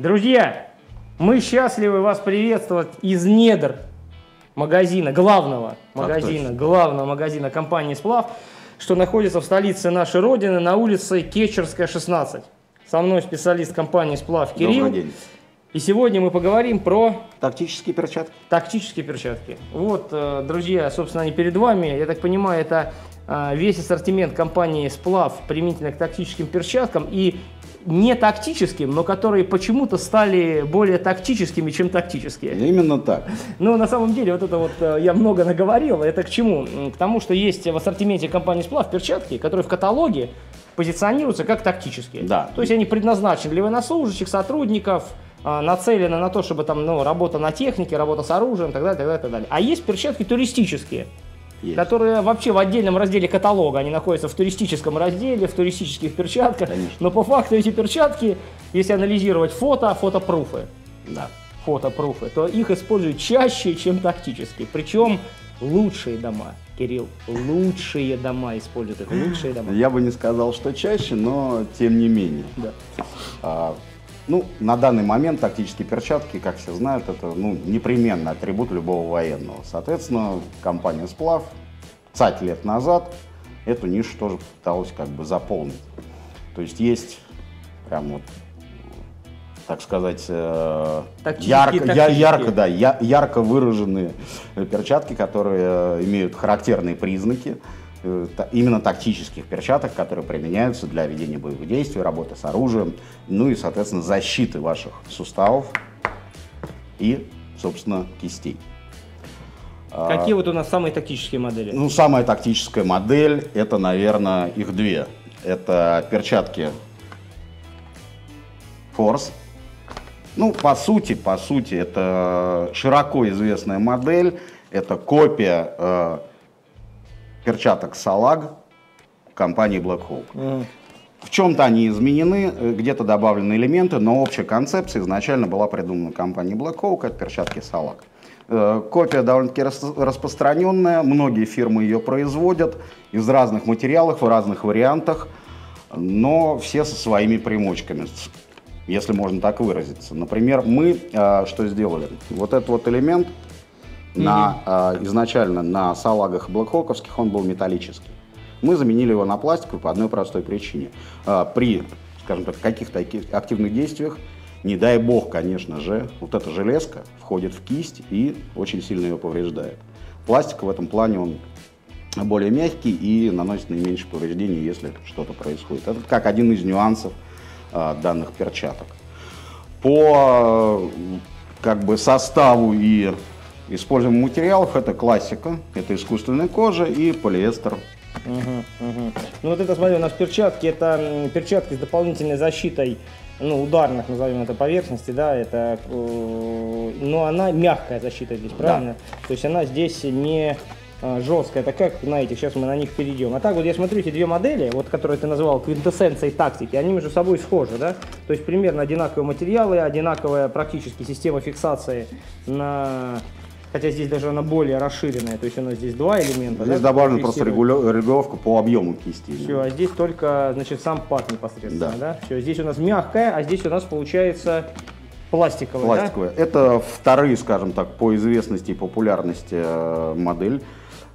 Друзья, мы счастливы вас приветствовать из недр магазина, главного магазина, главного магазина компании «Сплав», что находится в столице нашей Родины на улице Кетчерская, 16. Со мной специалист компании «Сплав» Кирилл. Добрый день. И сегодня мы поговорим про Тактические перчатки. тактические перчатки. Вот, э, друзья, собственно, они перед вами. Я так понимаю, это э, весь ассортимент компании «Сплав» применительно к тактическим перчаткам и не тактическим, но которые почему-то стали более тактическими, чем тактические. Именно так. Ну, на самом деле, вот это вот э, я много наговорил. Это к чему? К тому, что есть в ассортименте компании «Сплав» перчатки, которые в каталоге позиционируются как тактические. Да. То есть они предназначены для военнослужащих, сотрудников, а, нацелены на то, чтобы там, ну, работа на технике, работа с оружием, так далее, так далее, так далее. А есть перчатки туристические, Есть. которые вообще в отдельном разделе каталога, они находятся в туристическом разделе, в туристических перчатках. Конечно. Но по факту эти перчатки, если анализировать фото, фотопруфы, Да. фотопруфы, то их используют чаще, чем тактические. Причем лучшие дома, Кирилл, лучшие дома используют их, лучшие дома. Я бы не сказал, что чаще, но тем не менее. Да. А, ну, на данный момент тактические перчатки, как все знают, это ну, непременный атрибут любого военного. Соответственно, компания «Сплав» цать лет назад эту нишу тоже пыталась как бы заполнить. То есть есть прям вот, так сказать, э, ярко, я- тактические. ярко, да, я- ярко выраженные перчатки, которые э, имеют характерные признаки именно тактических перчаток, которые применяются для ведения боевых действий, работы с оружием, ну и, соответственно, защиты ваших суставов и, собственно, кистей. А, Какие вот у нас самые тактические модели? ну, самая тактическая модель, это, наверное, их две. Это перчатки Force. Ну, по сути, по сути, это широко известная модель. Это копия э, перчаток Salag компании Black Hawk. Мгм. В чем-то они изменены, э, где-то добавлены элементы, но общая концепция изначально была придумана компанией Black Hawk, это перчатки Salak. Э, Копия довольно-таки рас- распространенная, многие фирмы ее производят из разных материалов, в разных вариантах, но все со своими примочками, если можно так выразиться. Например, мы э, что сделали? Вот этот вот элемент на, э, изначально на салагах блэкхоковских он был металлический. Мы заменили его на пластиковый по одной простой причине. Э, При, скажем так, каких-то аки- активных действиях, не дай бог, конечно же, вот эта железка входит в кисть и очень сильно ее повреждает. Пластик в этом плане он более мягкий и наносит наименьшее повреждение, если что-то происходит. Это как один из нюансов э, данных перчаток. По э, как бы составу и используемым материалов это классика, это искусственная кожа и полиэстер. Мгм, мгм. Ну вот это, смотри, у нас перчатки, это перчатки с дополнительной защитой, ну, ударных, назовем это, поверхности, да, это, э, но она мягкая защита здесь, правильно? То есть она здесь не э, жесткая, такая, как на этих, сейчас мы на них перейдем. А так вот я смотрю эти две модели, вот которые ты назвал квинтэссенцией тактики, они между собой схожи, да? То есть примерно одинаковые материалы, одинаковая практически система фиксации на... Хотя здесь даже она более расширенная, то есть у нас здесь два элемента. Здесь да, добавлена просто регулировка по объему кисти. Все, а здесь только, значит, сам пад непосредственно, да? Да. Все, здесь у нас мягкая, а здесь у нас получается пластиковая, да? Пластиковая. Это вторые, скажем так, по известности и популярности э, модель.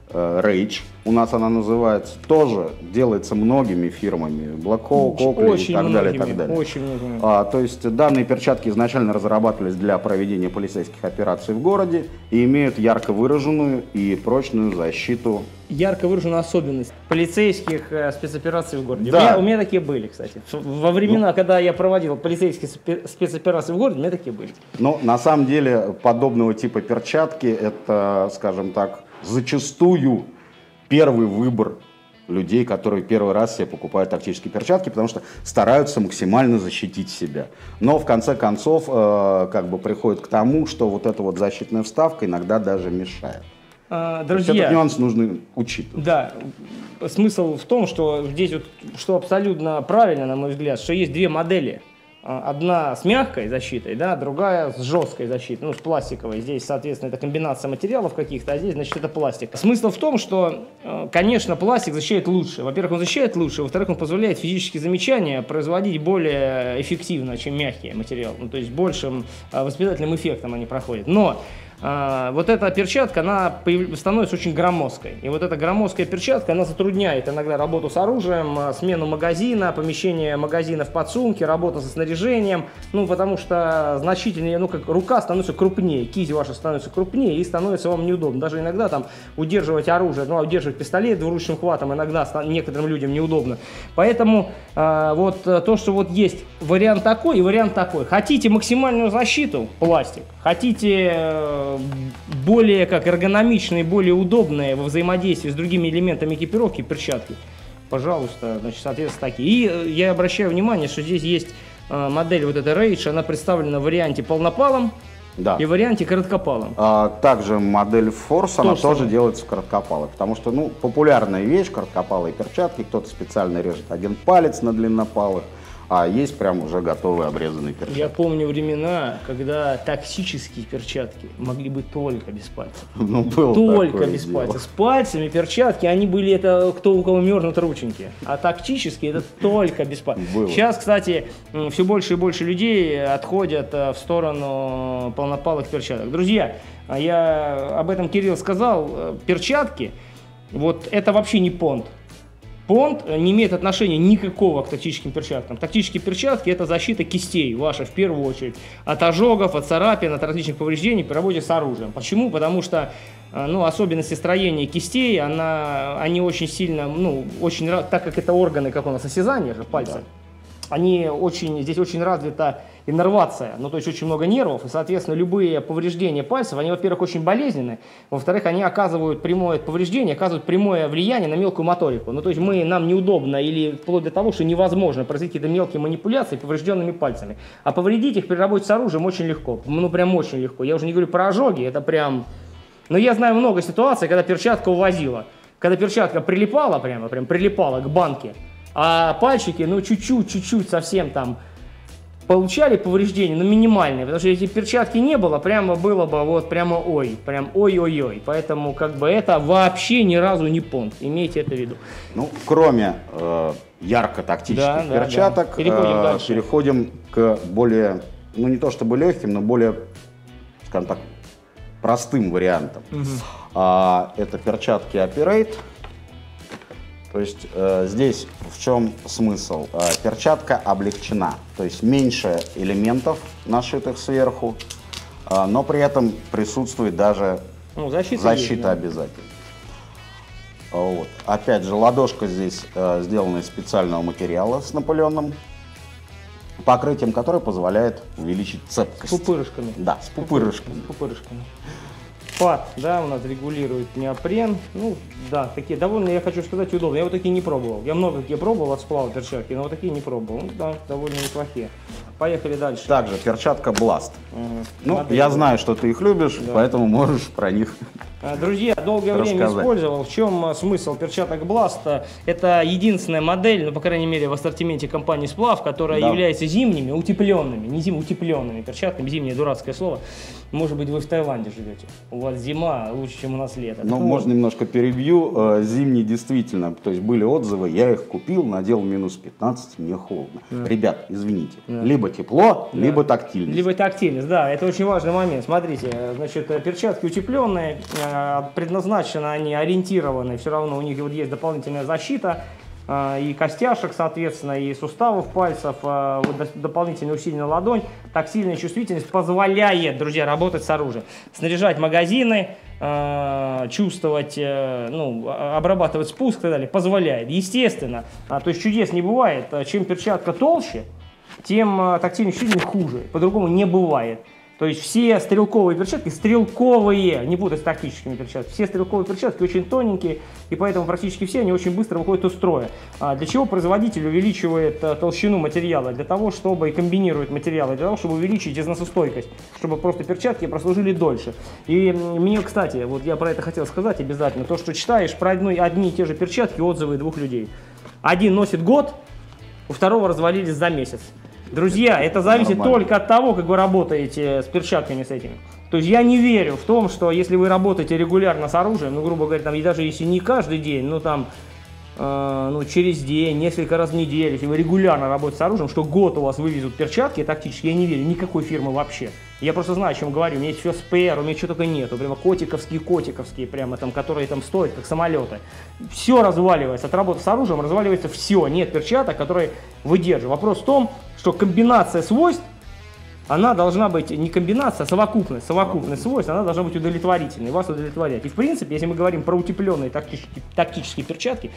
Э, Rage, у нас она называется, тоже делается многими фирмами, Black Hawk, Oakley и так далее, и многими, так далее. очень многими. А, то есть данные перчатки изначально разрабатывались для проведения полицейских операций в городе и имеют ярко выраженную и прочную защиту. Ярко выраженная особенность полицейских э, спецопераций в городе. Да. У, меня, у меня такие были, кстати. Во времена, когда я проводил полицейские спе- спецоперации в городе, у меня такие были. Но на самом деле подобного типа перчатки это, скажем так, зачастую первый выбор людей, которые первый раз себе покупают тактические перчатки, потому что стараются максимально защитить себя. Но в конце концов э, как бы приходит к тому, что вот эта вот защитная вставка иногда даже мешает. А, То есть друзья, этот нюанс нужно учитывать. Да, смысл в том, что здесь вот, что абсолютно правильно, на мой взгляд, что есть две модели одна с мягкой защитой, да, другая с жесткой защитой, ну, с пластиковой. Здесь, соответственно, это комбинация материалов каких-то, а здесь, значит, это пластик. Смысл в том, что, э, конечно, пластик защищает лучше. Во-первых, он защищает лучше, во-вторых, он позволяет физические замечания производить более эффективно, чем мягкие материалы. Ну, то есть большим э, воспитательным эффектом они проходят. Но а, вот эта перчатка, она становится очень громоздкой. И вот эта громоздкая перчатка, она затрудняет иногда работу с оружием, а, смену магазина, помещение магазина в подсумке, работу со снаряжением. Ну, потому что значительнее, ну, как рука становится крупнее, кисть ваша становится крупнее и становится вам неудобно. Даже иногда там удерживать оружие, ну, а удерживать пистолет двуручным хватом иногда некоторым людям неудобно. Поэтому э, вот э, то, что вот есть вариант такой и вариант такой. Хотите максимальную защиту, пластик, хотите э, более как эргономичные, более удобные во взаимодействии с другими элементами экипировки перчатки, пожалуйста, значит, соответственно, такие. И э, я обращаю внимание, что здесь есть э, модель вот этой Rage, она представлена в варианте полнопалом, да. И в варианте короткопалом. А, также модель Force, она тоже самое. делается короткопалой, потому что, ну, популярная вещь, короткопалые перчатки, кто-то специально режет один палец на длиннопалых, а есть прям уже готовые обрезанные перчатки. Я помню времена, когда токсические перчатки могли быть только без пальцев. Ну, было Только без дело. пальцев. С пальцами перчатки, они были это кто у кого мерзнут рученьки. А тактические это только без пальцев. Было. Сейчас, кстати, все больше и больше людей отходят э, в сторону полнопалых перчаток. Друзья, а я об этом Кирилл сказал, э, перчатки, вот это вообще не понт. Понт не имеет отношения никакого к тактическим перчаткам. Тактические перчатки – это защита кистей ваша в первую очередь. От ожогов, от царапин, от различных повреждений при работе с оружием. Почему? Потому что э, ну, особенности строения кистей, она, они очень сильно, ну, очень, так как это органы, как у нас осязание же, пальцы, да они очень, здесь очень развита иннервация, ну то есть очень много нервов, и, соответственно, любые повреждения пальцев, они, во-первых, очень болезненны, во-вторых, они оказывают прямое повреждение, оказывают прямое влияние на мелкую моторику. Ну то есть мы, нам неудобно или вплоть до того, что невозможно произвести какие-то мелкие манипуляции поврежденными пальцами. А повредить их при работе с оружием очень легко, ну прям очень легко. Я уже не говорю про ожоги, это прям... Но я знаю много ситуаций, когда перчатка увозила. Когда перчатка прилипала прямо, прям прилипала к банке, а пальчики, ну, чуть-чуть, чуть-чуть совсем там получали повреждения, но минимальные, потому что если перчатки не было, прямо было бы вот прямо ой, прям ой-ой-ой. Поэтому как бы это вообще ни разу не понт, имейте это в виду. Ну, кроме э, ярко-тактических да, перчаток, да, да. Переходим, э, переходим к более, ну не то чтобы легким, но более, скажем так, простым вариантам. Угу. А, это перчатки Operate то есть э, здесь в чем смысл? Э, перчатка облегчена, то есть меньше элементов нашитых сверху, э, но при этом присутствует даже ну, защита, защита есть, да. обязательно. Вот. Опять же, ладошка здесь э, сделана из специального материала с напыленным покрытием, которое позволяет увеличить цепкость. С пупырышками. Да, с пупырышками. С пупырышками. Пад, да, у нас регулирует неопрен. Ну, да, такие довольно, я хочу сказать, удобно. Я вот такие не пробовал. Я много такие пробовал от сплава перчатки, но вот такие не пробовал. Ну, да, довольно неплохие. Поехали дальше. Также перчатка Blast. Угу. Ну, Модель. я знаю, что ты их любишь, да. поэтому можешь про них Друзья, долгое рассказать. время использовал. В чем а, смысл перчаток Blast? Это единственная модель, ну, по крайней мере, в ассортименте компании Сплав, которая да. является зимними, утепленными, не зим, утепленными перчатками. Зимнее дурацкое слово. Может быть, вы в Таиланде живете. У вас зима лучше, чем у нас лето. Ну, можно немножко перебью. Э, зимний действительно, то есть были отзывы, я их купил, надел минус 15, мне холодно. Да. Ребят, извините, да. либо тепло, да. либо тактильность. Либо тактильность, да, это очень важный момент. Смотрите, значит, перчатки утепленные, э, предназначены они, ориентированы, все равно у них вот есть дополнительная защита, а, и костяшек, соответственно, и суставов пальцев, а, дополнительно усиленная ладонь, тактильная чувствительность позволяет, друзья, работать с оружием, снаряжать магазины, а, чувствовать, э, ну, обрабатывать спуск и так далее, позволяет. Естественно, то есть чудес не бывает, чем перчатка толще, тем тактильная чувствительность хуже, по-другому не бывает. То есть все стрелковые перчатки, стрелковые, не путать с тактическими перчатками, все стрелковые перчатки очень тоненькие, и поэтому практически все они очень быстро выходят из строя. А для чего производитель увеличивает а, толщину материала? Для того, чтобы и комбинирует материалы, для того, чтобы увеличить износостойкость, чтобы просто перчатки прослужили дольше. И мне, кстати, вот я про это хотел сказать обязательно, то, что читаешь про одни, одни и те же перчатки, отзывы двух людей. Один носит год, у второго развалились за месяц. Друзья, это зависит Нормально. только от того, как вы работаете с перчатками с этими. То есть я не верю в том, что если вы работаете регулярно с оружием, ну, грубо говоря, там, и даже если не каждый день, ну, там, ну, через день, несколько раз в неделю, если вы регулярно работаете с оружием, что год у вас вывезут перчатки тактически, я не верю никакой фирмы вообще. Я просто знаю, о чем говорю. У меня есть все СПР, у меня что только нету. Прямо котиковские, котиковские, прямо там, которые там стоят, как самолеты. Все разваливается. От работы с оружием разваливается все. Нет перчаток, которые выдерживают. Вопрос в том, что комбинация свойств она должна быть не комбинация, а совокупность. Совокупность свойств, она должна быть удовлетворительной, вас удовлетворять. И в принципе, если мы говорим про утепленные тактические, тактические перчатки,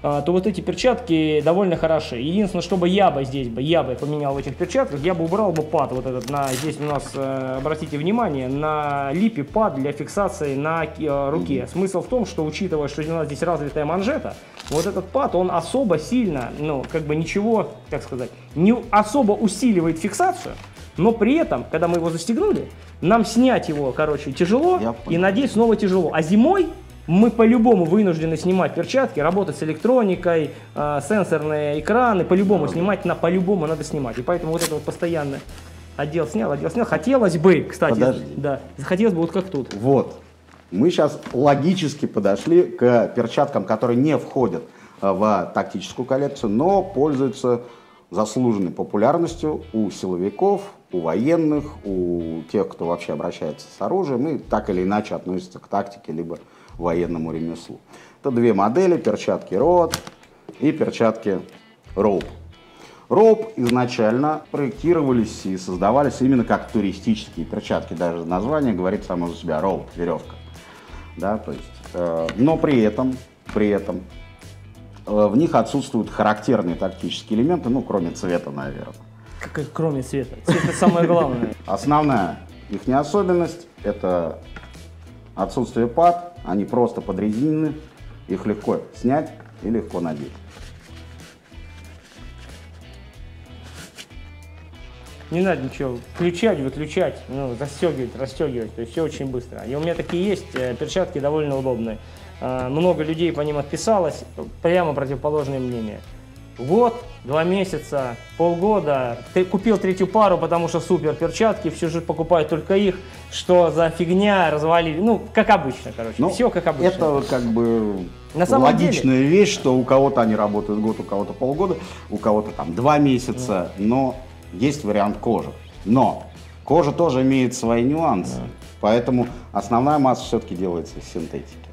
а, то вот эти перчатки довольно хороши. Единственное, чтобы я бы здесь бы, я бы поменял в этих перчатках, я бы убрал бы пад вот этот на, здесь у нас, э, обратите внимание, на липе пад для фиксации на э, руке. Смысл в том, что учитывая, что у нас здесь развитая манжета, вот этот пад, он особо сильно, ну, как бы ничего, как сказать, не особо усиливает фиксацию, но при этом, когда мы его застегнули, нам снять его, короче, тяжело и надеть снова тяжело. А зимой мы по-любому вынуждены снимать перчатки, работать с электроникой, э, сенсорные экраны, по-любому снимать, на по-любому надо снимать. И поэтому вот это вот постоянно отдел снял, отдел снял. Хотелось бы, кстати, Подожди. да, хотелось бы вот как тут. Вот. Мы сейчас логически подошли к перчаткам, которые не входят э, в тактическую коллекцию, но пользуются заслуженной популярностью у силовиков, у военных, у тех, кто вообще обращается с оружием и так или иначе относится к тактике либо военному ремеслу. Это две модели, перчатки ROD и перчатки Rope. Роуп изначально проектировались и создавались именно как туристические перчатки. Даже название говорит само за себя. Роуп, веревка. Да, то есть, э, но при этом, при этом в них отсутствуют характерные тактические элементы, ну, кроме цвета, наверное. Как, кроме цвета. Цвет это самое главное. Основная их особенность – это отсутствие пад, они просто подрезинены, их легко снять и легко надеть. Не надо ничего включать, выключать, ну, застегивать, расстегивать. То есть все очень быстро. И у меня такие есть, э, перчатки довольно удобные. А, Много людей по ним отписалось, прямо противоположное мнение. Год, два месяца, полгода. Ты купил третью пару, потому что супер перчатки, все же покупают только их. Что за фигня, развалили. Ну, как обычно, короче. Ну, все как обычно. Это как бы На самом логичная вещь, что у кого-то они работают год, у кого-то полгода, у кого-то там два месяца, но есть вариант кожи. Но кожа тоже имеет свои нюансы, поэтому основная масса все-таки делается из синтетики.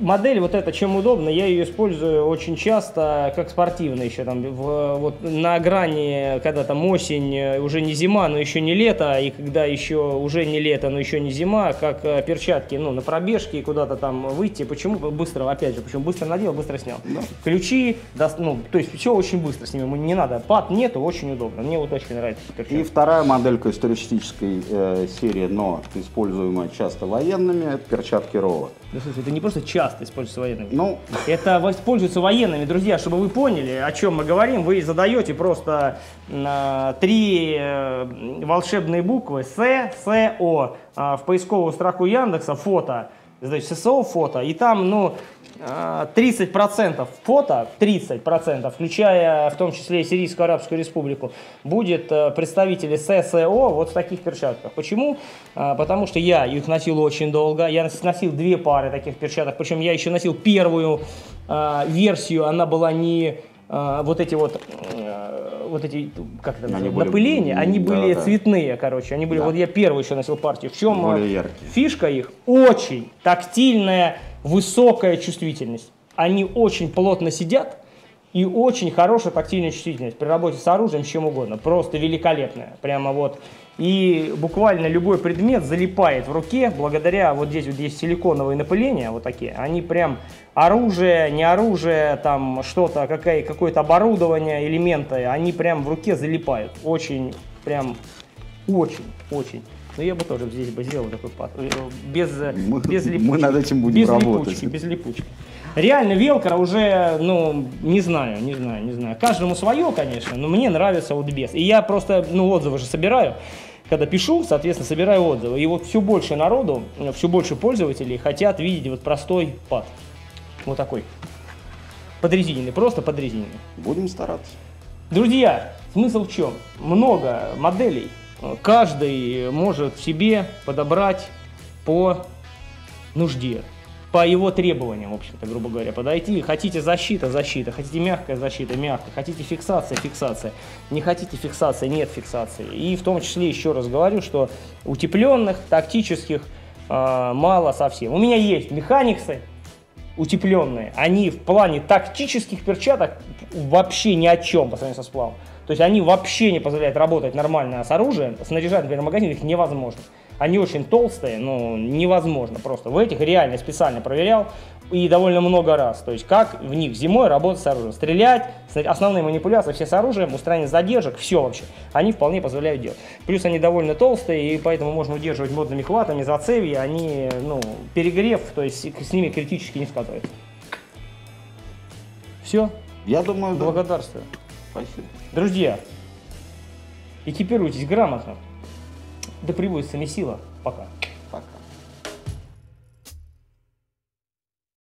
Модель вот эта, чем удобна, я ее использую очень часто как спортивно еще там в, вот на грани, когда там осень, э, уже не зима, но еще не лето, и когда еще уже не лето, но еще не зима, как э, перчатки, ну на пробежке куда-то там выйти, почему быстро, опять же, почему быстро надел, быстро снял. Ключи, даст- ну то есть все очень быстро с ними, не надо, пад нету, очень удобно, мне вот очень нравится перчатки. И вторая моделька из туристической э, серии, но используемая часто военными, это перчатки Рола. Да, слушай, это не просто часто используется военными. Ну, Это используется военными, друзья, чтобы вы поняли, о чем мы говорим. Вы задаете просто а, три э, волшебные буквы С, С, О а, в поисковую строку Яндекса фото, значит, ССО фото, и там, ну, 30% фото, 30%, включая в том числе и Сирийскую Арабскую Республику, будет э, представители ССО вот в таких перчатках. Почему? А, Потому что я их носил очень долго. Я нос- носил две пары таких перчаток. Причем я еще носил первую а, версию. Она была не а, вот эти вот, э, вот эти, как это Они были- напыления, они да, были да. цветные, короче. Они были, Да. вот я первый еще носил партию. В чем э, фишка их? Очень тактильная, высокая чувствительность. Они очень плотно сидят и очень хорошая тактильная чувствительность при работе с оружием, чем угодно. Просто великолепная. Прямо вот. И буквально любой предмет залипает в руке благодаря вот здесь вот есть силиконовые напыления, вот такие. Они прям оружие, не оружие, там что-то, какое-то оборудование, элементы, они прям в руке залипают. Очень, прям, очень, очень. Но я бы тоже здесь бы сделал такой пад. э, Без, э, Мы- без мы липучки. над этим будем без работать. Липучки, без липучки. Реально велкро уже, ну, не знаю, не знаю, не знаю. Каждому свое, конечно, но мне нравится вот без. И я просто, ну, отзывы же собираю. Когда пишу, соответственно, собираю отзывы. И вот все больше народу, все больше пользователей хотят видеть вот простой пад. Вот такой. Подрезиненный, просто подрезиненный. будем стараться. Друзья, смысл в чем? Много моделей. Каждый может себе подобрать по нужде по его требованиям, в общем-то, грубо говоря, подойти. Хотите защита, защита, хотите мягкая защита, мягкая, хотите фиксация, фиксация, не хотите фиксации, нет фиксации. И в том числе еще раз говорю, что утепленных, тактических э, мало совсем. У меня есть механиксы утепленные, они в плане тактических перчаток вообще ни о чем по сравнению со сплавом. То есть они вообще не позволяют работать нормально с оружием, снаряжать, например, магазин их невозможно. Они очень толстые, ну, невозможно просто. В этих реально специально проверял и довольно много раз. То есть как в них зимой работать с оружием. Стрелять, основные манипуляции все с оружием, устранение задержек, все вообще. Они вполне позволяют делать. Плюс они довольно толстые, и поэтому можно удерживать модными хватами, зацеви, они, ну, перегрев, то есть с ними критически не скатывается. Все. Я думаю, да. Спасибо. Друзья, экипируйтесь грамотно. Да прибудет с сила. Пока.